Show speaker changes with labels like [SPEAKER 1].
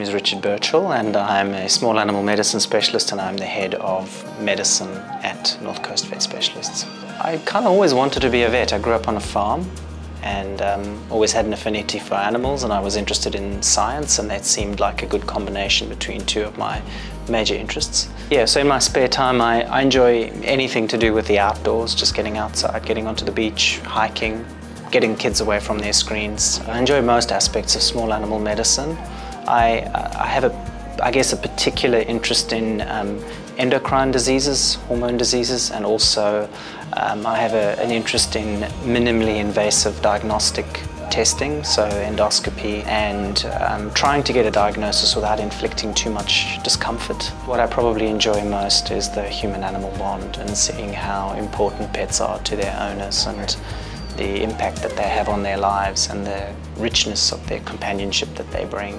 [SPEAKER 1] is Richard Burchell and I'm a small animal medicine specialist and I'm the head of medicine at North Coast Vet Specialists. I kind of always wanted to be a vet. I grew up on a farm and um, always had an affinity for animals and I was interested in science and that seemed like a good combination between two of my major interests. Yeah, so in my spare time I, I enjoy anything to do with the outdoors, just getting outside, getting onto the beach, hiking, getting kids away from their screens. I enjoy most aspects of small animal medicine. I, I have a, I guess, a particular interest in um, endocrine diseases, hormone diseases, and also um, I have a, an interest in minimally invasive diagnostic testing, so endoscopy, and um, trying to get a diagnosis without inflicting too much discomfort. What I probably enjoy most is the human-animal bond and seeing how important pets are to their owners and the impact that they have on their lives and the richness of their companionship that they bring.